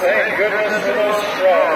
Thank goodness for those strong.